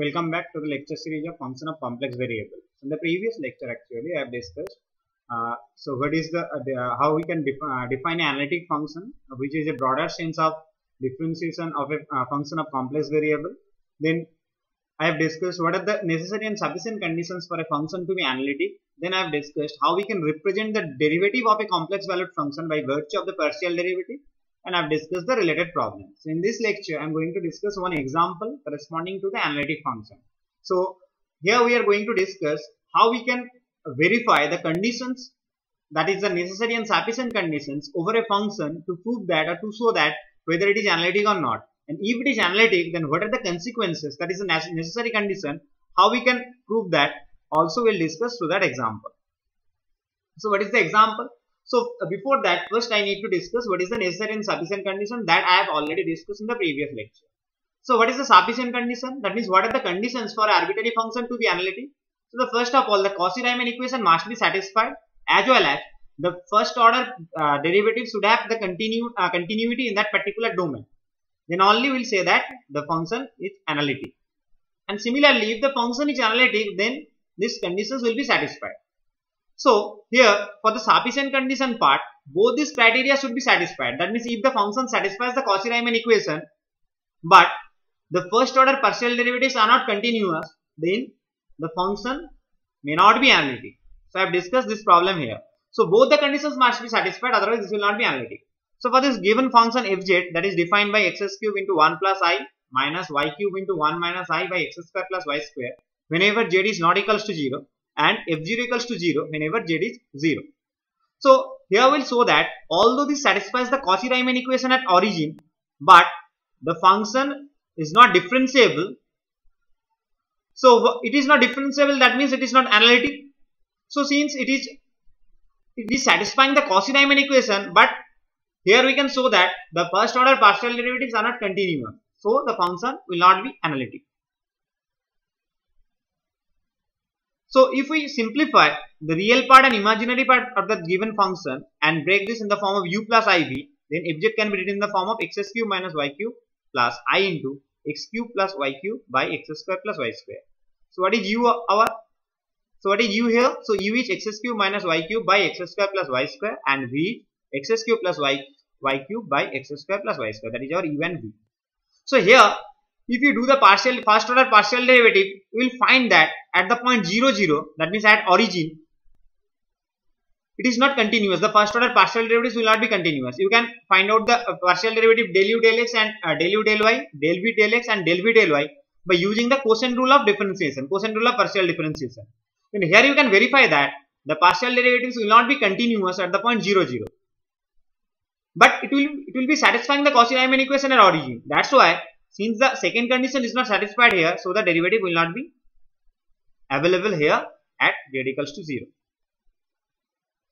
welcome back to the lecture series of function of complex variables. In the previous lecture actually I have discussed uh, so what is the, uh, the uh, how we can def uh, define an analytic function which is a broader sense of differentiation of a uh, function of complex variable. Then I have discussed what are the necessary and sufficient conditions for a function to be analytic. Then I have discussed how we can represent the derivative of a complex valued function by virtue of the partial derivative and I have discussed the related problems. So in this lecture, I am going to discuss one example corresponding to the analytic function. So here we are going to discuss how we can verify the conditions that is the necessary and sufficient conditions over a function to prove that or to show that whether it is analytic or not. And if it is analytic, then what are the consequences that is the necessary condition, how we can prove that also we'll discuss through that example. So what is the example? So uh, before that, first I need to discuss what is the necessary and sufficient condition that I have already discussed in the previous lecture. So what is the sufficient condition? That means what are the conditions for arbitrary function to be analytic? So the first of all, the Cauchy-Riemann equation must be satisfied as well as the first order uh, derivative should have the continue, uh, continuity in that particular domain. Then only we'll say that the function is analytic. And similarly, if the function is analytic, then these conditions will be satisfied. So here for the sufficient condition part, both these criteria should be satisfied. That means if the function satisfies the Cauchy-Riemann equation, but the first order partial derivatives are not continuous, then the function may not be analytic. So I have discussed this problem here. So both the conditions must be satisfied, otherwise this will not be analytic. So for this given function fz that is defined by x cube into 1 plus i minus y cube into 1 minus i by x square plus y square whenever z is not equals to 0 and f0 equals to 0 whenever z is 0. So here we'll show that although this satisfies the Cauchy-Riemann equation at origin but the function is not differentiable. So it is not differentiable that means it is not analytic. So since it is it is satisfying the Cauchy-Riemann equation but here we can show that the first order partial derivatives are not continuous. So the function will not be analytic. So if we simplify the real part and imaginary part of the given function and break this in the form of u plus iv, then fz can be written in the form of x cube minus y cube plus i into x cube plus y cube by x square plus y square. So what is u our? So what is u here? So u is x cube minus y cube by x square plus y square and v is cube plus y, y cube by x square plus y square. That is our u and v. So here if you do the partial first order partial derivative, you will find that at the point 0, 0, that means at origin, it is not continuous. The first order partial derivatives will not be continuous. You can find out the uh, partial derivative del u del x and uh, del u del y, del v del x and del v del y by using the quotient rule of differentiation, quotient rule of partial differentiation. And here you can verify that the partial derivatives will not be continuous at the point 0, 0. But it will it will be satisfying the Cauchy-Riemann equation at origin. That's why since the second condition is not satisfied here, so the derivative will not be available here at z equals to 0.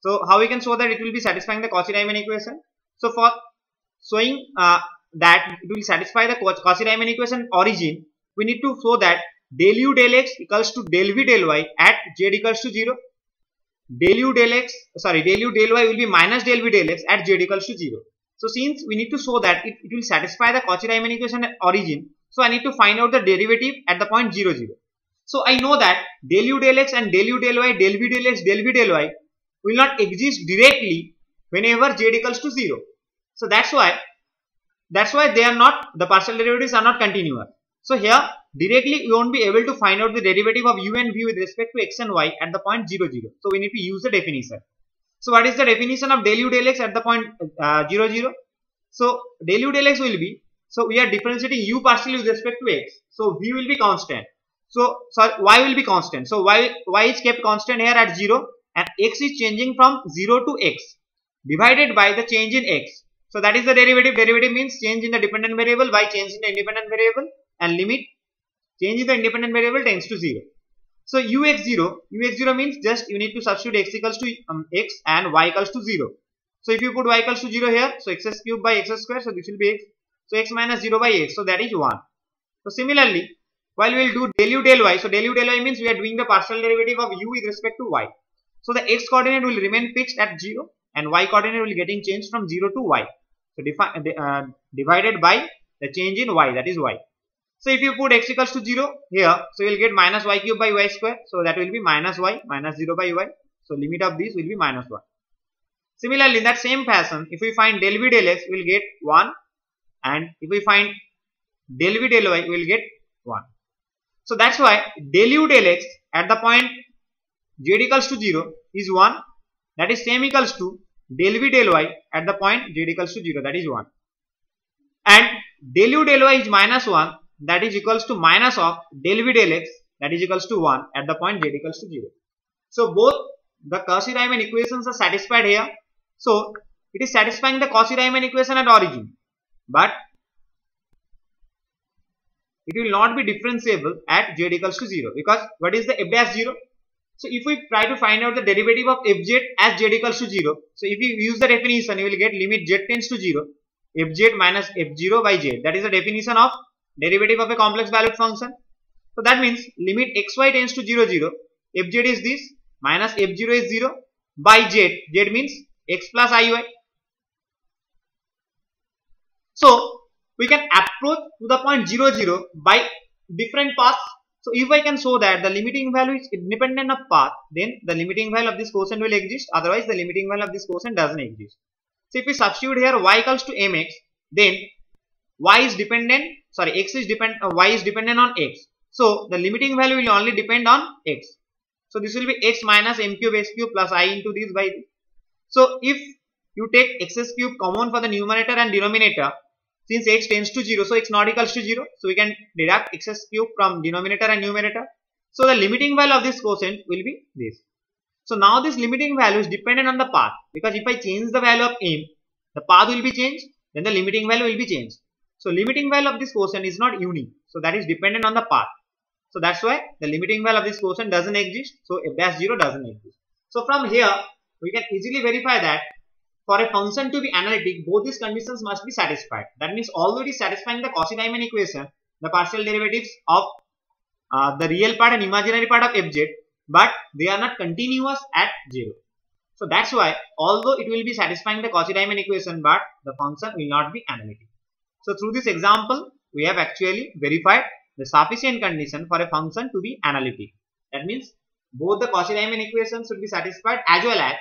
So how we can show that it will be satisfying the Cauchy-Riemann equation? So for showing uh, that it will satisfy the Cauchy-Riemann equation origin, we need to show that del u del x equals to del v del y at z equals to 0. Del u del x, sorry, del u del y will be minus del v del x at z equals to 0. So since we need to show that it, it will satisfy the Cauchy-Riemann equation at origin, so I need to find out the derivative at the point 0, 0. So I know that del u del x and del u del y, del v del x, del v del y will not exist directly whenever z equals to 0. So that's why that's why they are not the partial derivatives are not continuous. So here directly we won't be able to find out the derivative of u and v with respect to x and y at the point 0 0. So we need to use the definition. So what is the definition of del u del x at the point uh, 0 0? So del u del x will be so we are differentiating u partially with respect to x. So v will be constant. So sorry y will be constant. So y y is kept constant here at 0 and x is changing from 0 to x divided by the change in x. So that is the derivative. Derivative means change in the dependent variable by change in the independent variable and limit change in the independent variable tends to 0. So ux0, ux0 means just you need to substitute x equals to um, x and y equals to 0. So if you put y equals to 0 here, so x cube by x square, so this will be x. So x minus 0 by x, so that is 1. So similarly, while we will do del u del y, so del u del y means we are doing the partial derivative of u with respect to y. So the x coordinate will remain fixed at 0 and y coordinate will getting changed from 0 to y. So uh, divided by the change in y, that is y. So if you put x equals to 0 here, so you will get minus y cube by y square. So that will be minus y minus 0 by y. So limit of this will be minus 1. Similarly, in that same fashion, if we find del v del x, we will get 1 and if we find del v del y, we will get 1. So that's why del u del x at the point z equals to 0 is 1 that is same equals to del v del y at the point z equals to 0 that is 1 and del u del y is minus 1 that is equals to minus of del v del x that is equals to 1 at the point z equals to 0. So both the Cauchy-Riemann equations are satisfied here. So it is satisfying the Cauchy-Riemann equation at origin but it will not be differentiable at z equals to 0 because what is the f dash 0? So if we try to find out the derivative of fz as z equals to 0, so if you use the definition, you will get limit z tends to 0, fz minus f0 by z. That is the definition of derivative of a complex valued function. So that means limit xy tends to 0, 0, fz is this, minus f0 is 0, by z, z means x plus iy. So we can approach to the point 0, 0 by different paths so if I can show that the limiting value is independent of path, then the limiting value of this quotient will exist. Otherwise, the limiting value of this quotient doesn't exist. So if we substitute here y equals to mx, then y is dependent. Sorry, x is depend. Uh, y is dependent on x. So the limiting value will only depend on x. So this will be x minus m cube x cube plus i into this by this. So if you take x cube common for the numerator and denominator, since x tends to 0, so x not equals to 0. So we can deduct x cube from denominator and numerator. So the limiting value of this quotient will be this. So now this limiting value is dependent on the path because if I change the value of m, the path will be changed, then the limiting value will be changed. So limiting value of this quotient is not unique. So that is dependent on the path. So that's why the limiting value of this quotient doesn't exist. So f dash 0 doesn't exist. So from here, we can easily verify that for a function to be analytic, both these conditions must be satisfied. That means is satisfying the Cauchy-Riemann equation, the partial derivatives of uh, the real part and imaginary part of fz, but they are not continuous at 0. So that's why although it will be satisfying the Cauchy-Riemann equation, but the function will not be analytic. So through this example, we have actually verified the sufficient condition for a function to be analytic. That means both the Cauchy-Riemann equations should be satisfied as well as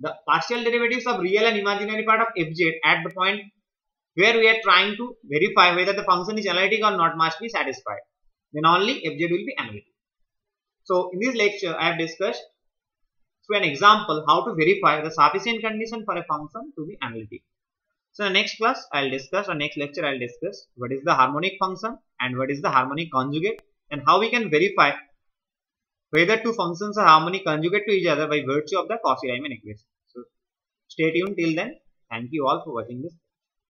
the partial derivatives of real and imaginary part of fz at the point where we are trying to verify whether the function is analytic or not must be satisfied. Then only fz will be analytic. So in this lecture I have discussed through an example how to verify the sufficient condition for a function to be analytic. So the next class I will discuss or next lecture I will discuss what is the harmonic function and what is the harmonic conjugate and how we can verify whether two functions are harmonic conjugate to each other by virtue of the Cauchy-Riemann equation. So stay tuned till then. Thank you all for watching this.